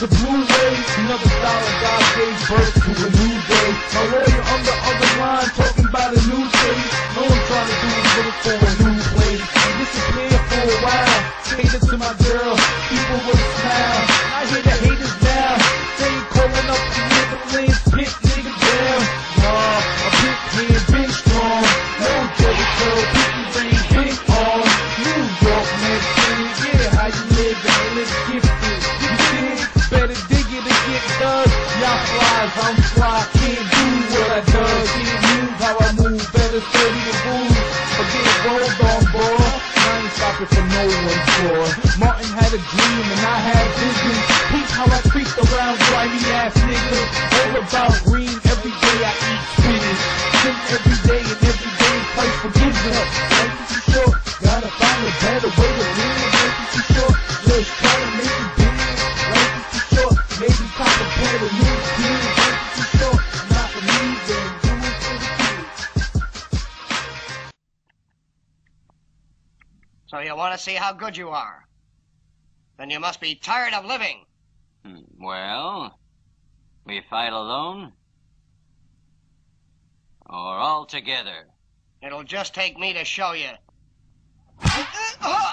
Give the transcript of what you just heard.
the blue wave. Another dollar God gave birth to a new day. My lawyer on the other line talking about a new case. No one trying to do is look for a new place. And disappear for a while. Hated to my girl, people a smile. I hear the haters it dug. Y'all flies, I'm fly, can't do what I does. Can't move how I move, better study the rules. Or get rolled on, boy. I ain't stopping for no one, boy. Martin had a dream and I had vision. Peep how I creeped around grimy ass niggas. All about green, every day I eat spinach. Sin every day and every day Christ forgives So you want to see how good you are? Then you must be tired of living. Hmm, Well, we fight alone? Or all together? It'll just take me to show you. Uh, uh, uh.